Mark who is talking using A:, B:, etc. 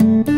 A: you